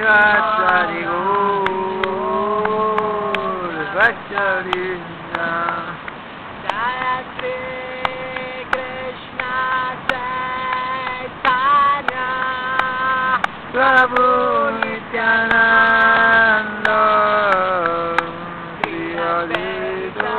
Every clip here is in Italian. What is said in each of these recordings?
faccia di gol, faccia di Krishna Chaitanya. Prabhu Nityananda. Priya Dedo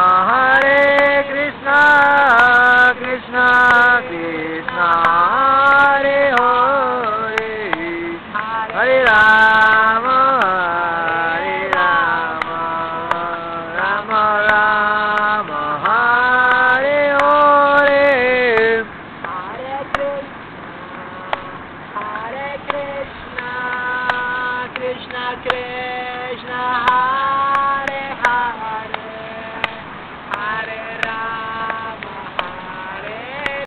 Krishna, Krishna,